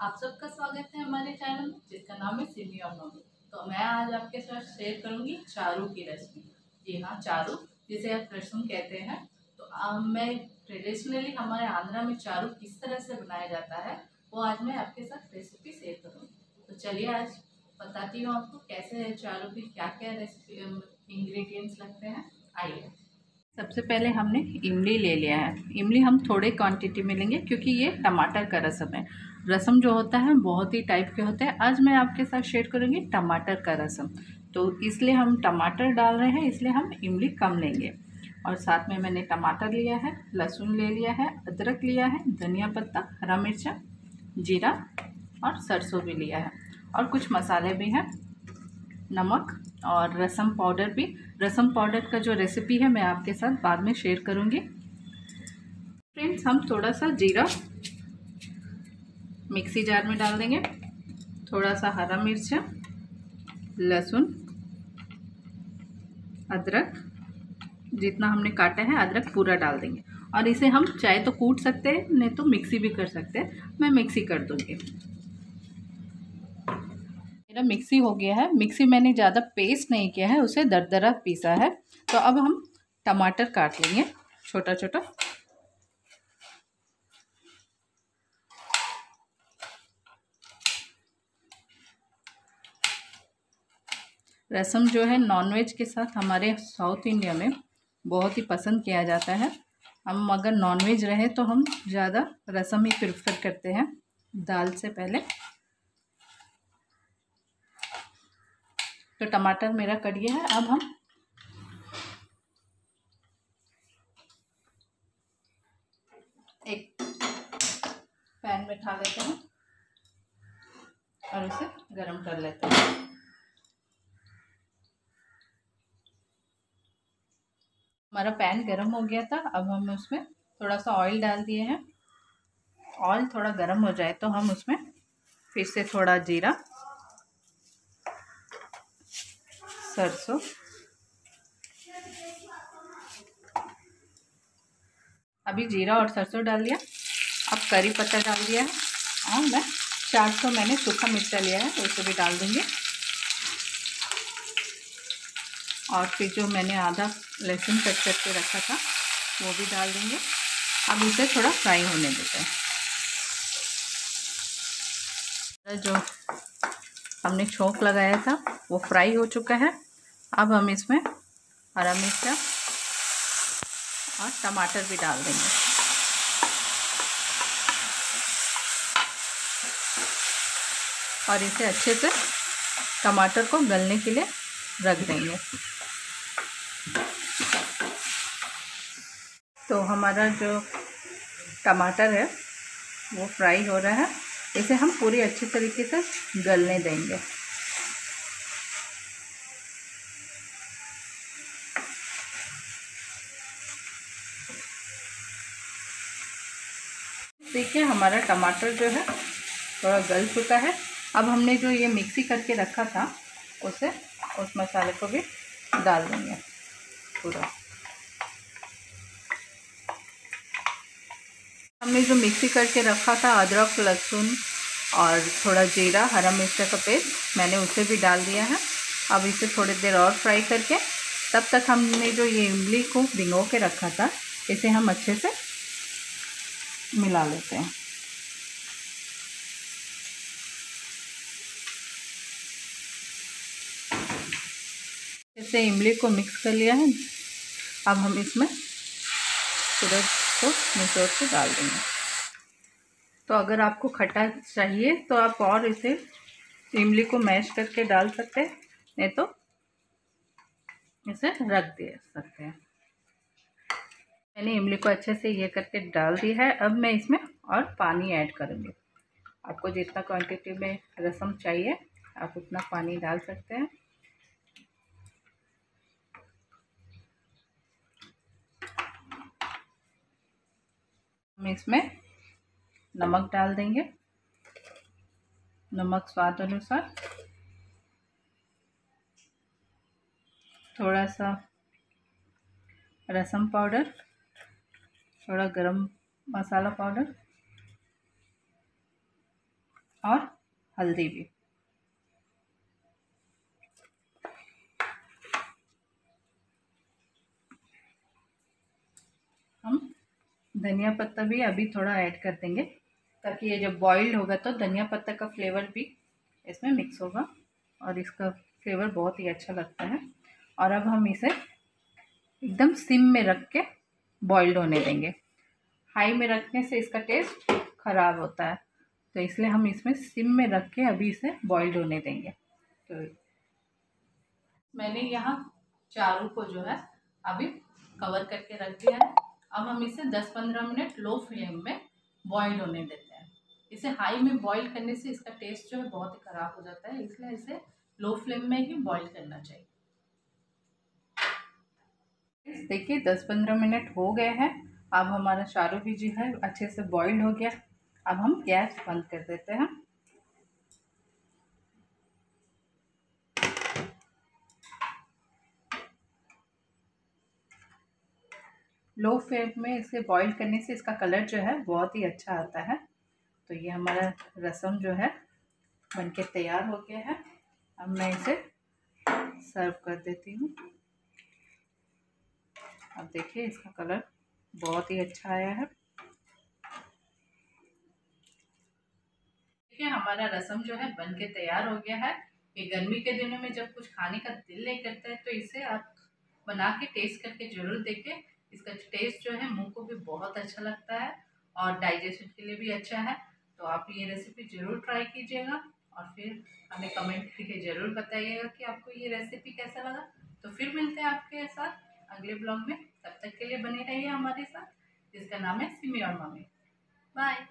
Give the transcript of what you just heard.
आप सबका स्वागत है हमारे चैनल में जिसका नाम है सिमी और मम्मी तो मैं आज आपके साथ शेयर करूँगी चारू की रेसिपी जी हाँ चारू जिसे आप रसम कहते हैं। तो आ, मैं ट्रेडिशनली हमारे आंध्रा में चारू किस तरह से बनाया जाता है वो आज मैं आपके साथ रेसिपी शेयर करूँगी। तो चलिए आज बताती हूँ आपको कैसे है चारू की क्या क्या रेसिपी इंग्रेडिएंट्स लगते हैं। आइए। सबसे पहले हमने इमली ले लिया है। इमली हम थोड़े क्वांटिटी में लेंगे क्योंकि ये टमाटर का रसम है। रसम जो होता है, बहुत ही टाइप के होते हैं। आज मैं आपके साथ शेयर करूँगी टमाटर का रसम। तो इसलिए हम टमाटर डाल रहे हैं, इसलिए हम इमली कम लेंगे। और साथ में मैंने टमाटर लिया है, लहसुन ले लिया है, अदरक लिया है, धनिया पत्ता, हरा मिर्चा, जीरा और सरसों भी लिया है। और कुछ मसाले भी हैं, नमक और रसम पाउडर भी। रसम पाउडर का जो रेसिपी है, मैं आपके साथ बाद में शेयर करूँगी। फ्रेंड्स हम थोड़ा सा जीरा मिक्सी जार में डाल देंगे। थोड़ा सा हरा मिर्चा, लहसुन, अदरक, जितना हमने काटा है, अदरक पूरा डाल देंगे। और इसे हम चाहे तो कूट सकते हैं, नहीं तो मिक्सी भी कर सकते हैं। मैं मिक्सी कर दूँगी। मेरा मिक्सी हो गया है। मिक्सी मैंने ज़्यादा पेस्ट नहीं किया है, उसे दरदरा पीसा है। तो अब हम टमाटर काट लेंगे छोटा छोटा रसम जो है नॉनवेज के साथ हमारे साउथ इंडिया में बहुत ही पसंद किया जाता है। हम अगर नॉनवेज रहे तो हम ज़्यादा रसम ही प्रेफर करते हैं दाल से पहले। तो टमाटर मेरा कट गया है, अब हम एक पैन में ठा लेते हैं और उसे गरम कर लेते हैं। हमारा पैन गरम हो गया था, अब हम उसमें थोड़ा सा ऑयल डाल दिए हैं। ऑयल थोड़ा गरम हो जाए तो हम उसमें फिर से थोड़ा जीरा, सरसों। अभी जीरा और सरसों डाल दिया। अब करी पत्ता डाल दिया है। और मैं चार सौ मैंने सूखा मिर्चा लिया है, उसे भी डाल दूँगी। और फिर जो मैंने आधा लहसुन कट करके रखा था, वो भी डाल देंगे। अब इसे थोड़ा फ्राई होने देते हैं। जो हमने छोंक लगाया था, वो फ्राई हो चुका है। अब हम इसमें हरा मिर्चा और टमाटर भी डाल देंगे। और इसे अच्छे से टमाटर को गलने के लिए रख देंगे। तो हमारा जो टमाटर है, वो फ्राई हो रहा है। इसे हम पूरी अच्छी तरीके से गलने देंगे। देखिए, हमारा टमाटर जो है, थोड़ा गल चुका है। अब हमने जो ये मिक्सी करके रखा था, उसे उस मसाले को भी डाल देंगे पूरा। हमने जो मिक्सी करके रखा था, अदरक, लहसुन और थोड़ा जीरा, हरा मिर्चा का पेस्ट, मैंने उसे भी डाल दिया है। अब इसे थोड़ी देर और फ्राई करके, तब तक हमने जो ये इमली को भिगो के रखा था, इसे हम अच्छे से मिला लेते हैं। इसे इमली को मिक्स कर लिया है। अब हम इसमें सूरज को निचोड़ के डाल देंगे। तो अगर आपको खट्टा चाहिए तो आप और इसे इमली को मैश करके डाल सकते हैं, नहीं तो इसे रख दे सकते हैं। मैंने इमली को अच्छे से ये करके डाल दी है। अब मैं इसमें और पानी ऐड करूँगी। आपको जितना क्वांटिटी में रसम चाहिए, आप उतना पानी डाल सकते हैं। हम इसमें नमक डाल देंगे। नमक स्वाद अनुसार। थोड़ा सा रसम पाउडर, थोड़ा गरम मसाला पाउडर और हल्दी भी हम धनिया पत्ता भी अभी थोड़ा ऐड कर देंगे, ताकि ये जब बॉइल्ड होगा तो धनिया पत्ता का फ्लेवर भी इसमें मिक्स होगा और इसका फ्लेवर बहुत ही अच्छा लगता है। और अब हम इसे एकदम सिम में रख के बॉइल्ड होने देंगे। हाई में रखने से इसका टेस्ट ख़राब होता है तो इसलिए हम इसमें सिम में रख के अभी इसे बॉइल्ड होने देंगे। तो मैंने यहाँ चारों को जो है अभी कवर करके रख दिया है। अब हम इसे 10-15 मिनट लो फ्लेम में बॉइल्ड होने देते हैं। इसे हाई में बॉईल करने से इसका टेस्ट जो है बहुत ही ख़राब हो जाता है, इसलिए इसे लो फ्लेम में ही बॉईल करना चाहिए। देखिए, दस पंद्रह मिनट हो गए हैं। अब हमारा चारों भी जो है, अच्छे से बॉइल्ड हो गया। अब हम गैस बंद कर देते हैं। लो फ्लेम में इसे बॉईल करने से इसका कलर जो है बहुत ही अच्छा आता है। तो ये हमारा रसम जो है बनके तैयार हो गया है। अब मैं इसे सर्व कर देती हूँ। अब देखिए इसका कलर बहुत ही अच्छा आया है। देखिए हमारा रसम जो है बन के तैयार हो गया है। ये गर्मी के दिनों में जब कुछ खाने का दिल नहीं करता है तो इसे आप बना के टेस्ट करके ज़रूर देखें। इसका टेस्ट जो है, मुँह को भी बहुत अच्छा लगता है और डाइजेशन के लिए भी अच्छा है। तो आप ये रेसिपी ज़रूर ट्राई कीजिएगा और फिर हमें कमेंट करके ज़रूर बताइएगा कि आपको ये रेसिपी कैसा लगा। तो फिर मिलते हैं आपके साथ अगले ब्लॉग में। तब तक के लिए बने रहिए हमारे साथ। जिसका नाम है सिमी और मम्मी। बाय